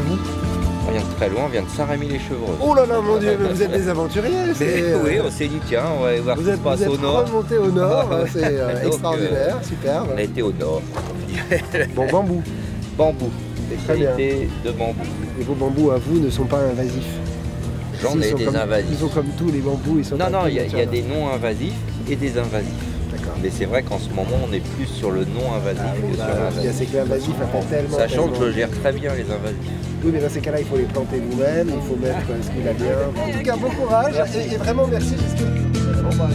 vous On vient de très loin, on vient de Saint-Rémy-les-Chevreux. Oh là là, mon dieu, mais vous êtes des aventuriers Oui, euh, on s'est dit, tiens, on va voir ce qui se passe au nord. Vous êtes au nord, c'est euh, euh, extraordinaire, euh, super. On a été au nord. bon bambou. Bambou, qualités de bambou. Et vos bambous à vous ne sont pas invasifs. J'en Ils ai sont des comme- invasifs. Ils sont comme tous les bambous, ils sont Non, non, il y, a- y des non invasifs et des invasifs. D'accord. Mais c'est vrai qu'en ce moment, on est plus sur le non invasif Ah que bah, sur il y a- l'invasif. c'est que l'invasif tellement. Sachant que je gère très bien les invasifs. Oui, mais dans ces cas-là, il faut les planter vous-même, il faut mettre euh, ce qu'il a bien. En tout cas, bon courage et, et vraiment merci. Bon, bah,